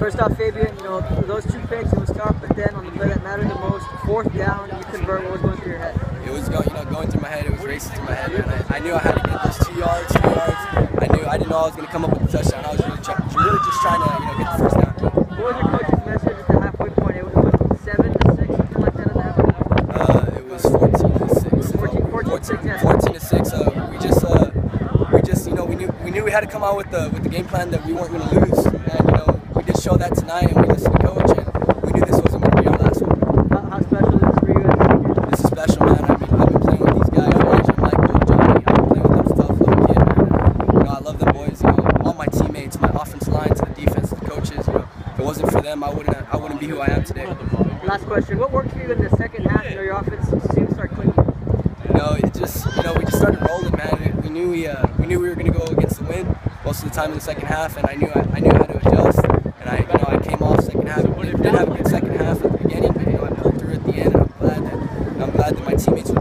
First off, Fabian, you know, those two picks, it was tough, but then on the play that mattered the most, fourth down, you convert, what was going through your head? It was going, you know, going through my head. It was racing through my head, man. I, I knew I had to get those two yards, three yards. I knew I didn't know I was going to come up with a touchdown. I was really, really just trying to, you know, get the first down. What was your coach's message at the halfway point? It was what, seven to six, something like that at the halfway? Uh, it was 14 to 6. 14 14 to 6, yeah. 14 to 6. Uh, we just, uh, we just, you know, we knew we knew we had to come out with the with the game plan that we weren't going to lose, and you know, show that tonight, and we listened to coach, and we knew this wasn't going to be our last one. How, how special is this for you a? This is special, man. I mean, I've been playing with these guys, Elijah, Michael, Johnny. I've been playing with them stuff, little kid, man. You know, I love them boys. You know, all my teammates, my offensive line, to the defense, the coaches. You know, if it wasn't for them, I wouldn't I wouldn't be who I am today. Last question, what worked for you in the second half? You know, your offense seemed to start clicking. You know, it just you know we just started rolling, man. We knew we uh, we knew we were gonna go against the wind most of the time in the second half, and I knew I, I knew how to adjust, and I, you know, I came off second half. So did have a good second half at the beginning, but you know, I pulled through at the end, and I'm glad that I'm glad that my teammates.